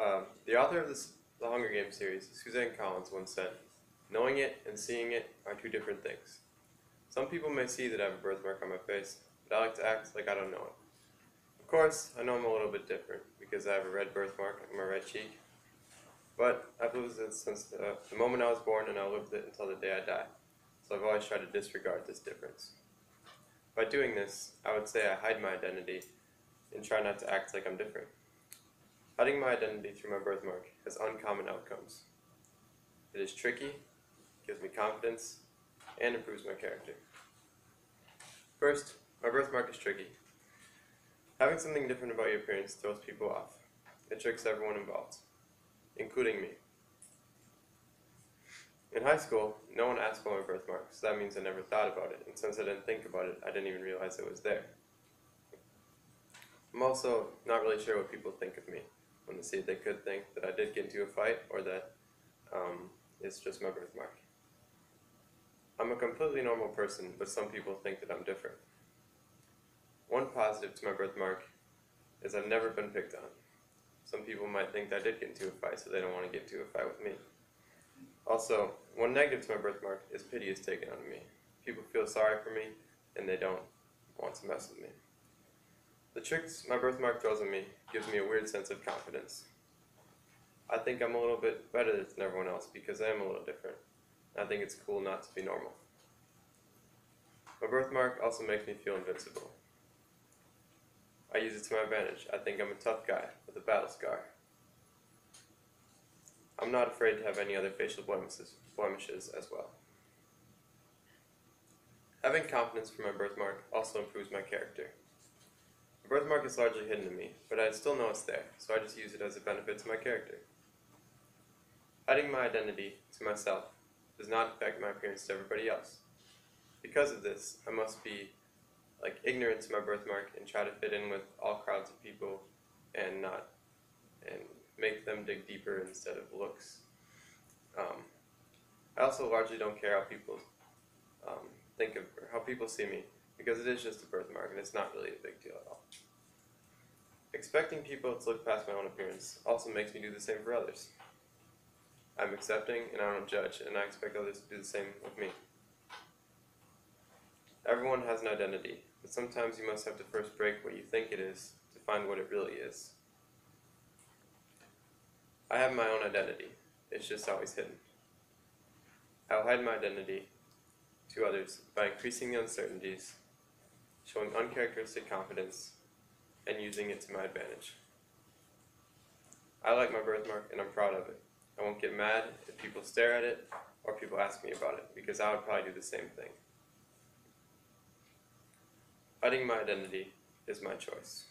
Uh, the author of this, the Hunger Games series, Suzanne Collins, once said, Knowing it and seeing it are two different things. Some people may see that I have a birthmark on my face, but I like to act like I don't know it. Of course, I know I'm a little bit different because I have a red birthmark on my right cheek, but I've lived it since the, the moment I was born and I'll live with it until the day I die. So I've always tried to disregard this difference. By doing this, I would say I hide my identity and try not to act like I'm different. Hiding my identity through my birthmark has uncommon outcomes. It is tricky, gives me confidence, and improves my character. First, my birthmark is tricky. Having something different about your appearance throws people off. It tricks everyone involved, including me. In high school, no one asked for my birthmark, so that means I never thought about it, and since I didn't think about it, I didn't even realize it was there. I'm also not really sure what people think of me when they see it. They could think that I did get into a fight or that um, it's just my birthmark. I'm a completely normal person, but some people think that I'm different. One positive to my birthmark is I've never been picked on. Some people might think that I did get into a fight, so they don't want to get into a fight with me. Also, one negative to my birthmark is pity is taken on me. People feel sorry for me, and they don't want to mess with me. The tricks my birthmark throws at me gives me a weird sense of confidence. I think I'm a little bit better than everyone else because I am a little different. I think it's cool not to be normal. My birthmark also makes me feel invincible. I use it to my advantage. I think I'm a tough guy with a battle scar. I'm not afraid to have any other facial blemishes, blemishes as well. Having confidence from my birthmark also improves my character. Birthmark is largely hidden to me, but I still know it's there, so I just use it as a benefit to my character. Hiding my identity to myself does not affect my appearance to everybody else. Because of this, I must be like ignorant to my birthmark and try to fit in with all crowds of people and not and make them dig deeper instead of looks. Um, I also largely don't care how people um, think of how people see me because it is just a birthmark and it's not really a big deal at all. Expecting people to look past my own appearance also makes me do the same for others. I'm accepting and I don't judge, and I expect others to do the same with me. Everyone has an identity, but sometimes you must have to first break what you think it is to find what it really is. I have my own identity, it's just always hidden. I'll hide my identity to others by increasing the uncertainties, showing uncharacteristic confidence, and using it to my advantage. I like my birthmark and I'm proud of it. I won't get mad if people stare at it or people ask me about it because I would probably do the same thing. Hiding my identity is my choice.